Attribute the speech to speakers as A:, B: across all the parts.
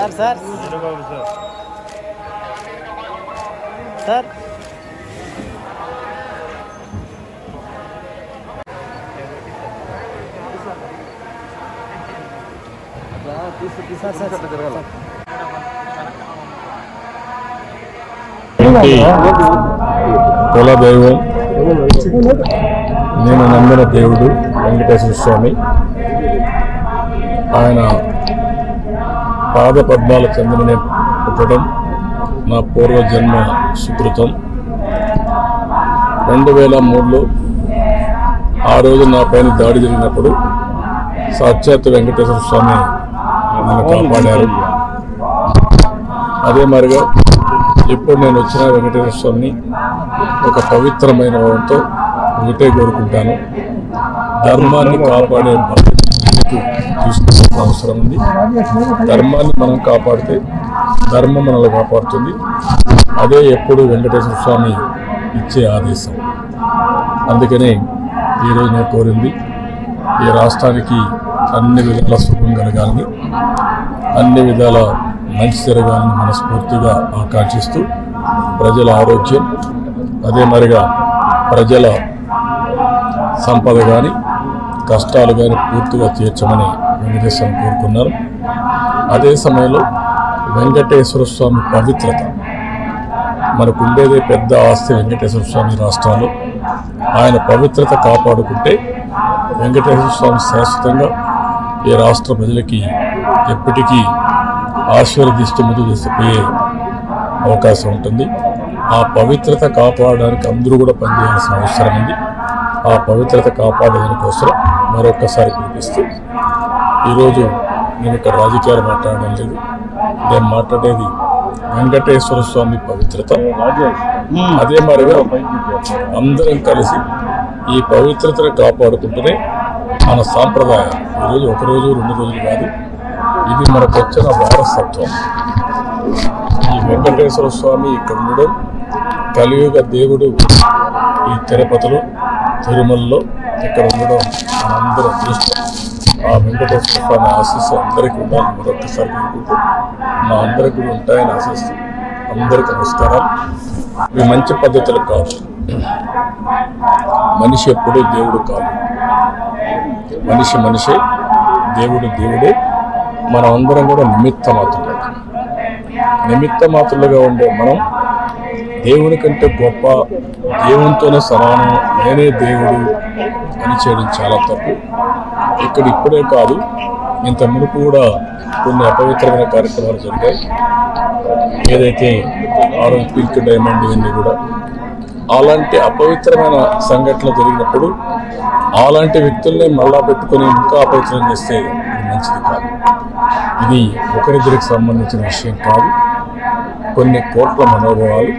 A: Sir sir.
B: Sir.
A: Sir. Sir sir sir
C: కుల దైవం. నేను నమ్మిన దేవుడు వెంకటేశ్వర స్వామి. ఆయన పాద పద్మాల చెందిన పుట్టడం నా పూర్వజన్మ సుకృతం. రెండు వేల మూడులో ఆ రోజు నా పైన దాడి జరిగినప్పుడు సాక్షాత్ వెంకటేశ్వర స్వామి నన్ను కాపాడారు. అదే మరిగా ఎప్పుడు నేను వచ్చిన వెంకటేశ్వర స్వామిని ఒక పవిత్రమైన భావంతో ఒకటే కోరుకుంటాను. ధర్మాన్ని కాపాడే ముందుకు తీసుకోవాల్సిన అవసరం ఉంది. ధర్మాన్ని మనం కాపాడితే ధర్మం మనల్ని కాపాడుతుంది. అదే ఎప్పుడు వెంకటేశ్వర స్వామి ఇచ్చే ఆదేశం. అందుకనే ఈరోజు నేను కోరింది ఈ రాష్ట్రానికి అన్ని విధాల సుఖం కలగాలని అన్ని విధాల మంచి జరగాలని మనస్ఫూర్తిగా ఆకాంక్షిస్తూ ప్రజల ఆరోగ్యం అదే మరిగా ప్రజల సంపద కానీ కష్టాలు కానీ పూర్తిగా తీర్చమని వెంకటేశ్వరం కోరుకున్నారు. అదే సమయంలో వెంకటేశ్వర స్వామి పవిత్రత. మనకు ఉండేదే పెద్ద ఆస్తి వెంకటేశ్వర స్వామి రాష్ట్రాలు. ఆయన పవిత్రత కాపాడుకుంటే వెంకటేశ్వర స్వామి శాశ్వతంగా ఈ రాష్ట్ర ప్రజలకి ఎప్పటికీ ఆశీర్వదిస్తూ ముందు తీసుకుపోయే అవకాశం ఉంటుంది. ఆ పవిత్రత కాపాడడానికి అందరూ కూడా పనిచేయాల్సిన అవసరం ఉంది. ఆ పవిత్రత కాపాడేదానికోసం మరొకసారి పిలిపిస్తూ ఈరోజు నేను ఇక్కడ రాజకీయాలు మాట్లాడడం లేదు. నేను మాట్లాడేది వెంకటేశ్వర స్వామి పవిత్రత. అదే మరిగా అందరం కలిసి ఈ పవిత్రతను కాపాడుకుంటూనే మన సాంప్రదాయం ఈరోజు ఒక రోజు రెండు రోజులు కాదు ఇది మనకు వచ్చిన వారసత్వం. ఈ వెంకటేశ్వర స్వామి ఇక్కడ ఉండడం కలియుగ దేవుడు ఈ తిరుపతిలో తిరుమలలో ఇక్కడ ఉండడం మనందరం అదృష్టం ఆ వెంకటేశ్వర స్వామి ఆశీస్సు అందరికీ ఉండాలని మరొకసారి కోరుకుంటూ మా అందరికీ కూడా ఉంటాయని ఆశిస్తూ అందరికీ నమస్కారాలు. ఇవి మంచి పద్ధతులు కాదు. మనిషి ఎప్పుడూ దేవుడు కాదు. మనిషి మనిషే దేవుడు దేవుడే. మనం అందరం కూడా నిమిత్త మాత్రులు నిమిత్త మాత్రులుగా ఉండే మనం దేవుని కంటే గొప్ప దేవునితోనే సమానం నేనే దేవుడు అని చేయడం చాలా తప్పు. ఇక్కడ ఇప్పుడే కాదు ఇంత మునుపు కూడా కొన్ని అపవిత్రమైన కార్యక్రమాలు జరిగాయి. ఏదైతే ఆరో పింక్ డైమండ్ ఇవన్నీ కూడా అలాంటి అపవిత్రమైన సంఘటనలు జరిగినప్పుడు అలాంటి వ్యక్తుల్ని మళ్ళా పెట్టుకొని ఇంకా అపవిత్రం చేస్తే మంచిది కాదు. ఇది ఒకరిద్దరికి సంబంధించిన విషయం కాదు. కొన్ని కోట్ల మనోభావాలు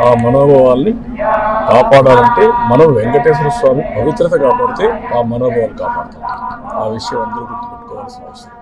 C: ఆ మనోభావాల్ని కాపాడాలంటే మనం వెంకటేశ్వర స్వామి పవిత్రత కాపాడితే ఆ మనోభావాలు కాపాడతాం. ఆ విషయం అందరూ గుర్తుపెట్టుకోవాల్సిన అవసరం.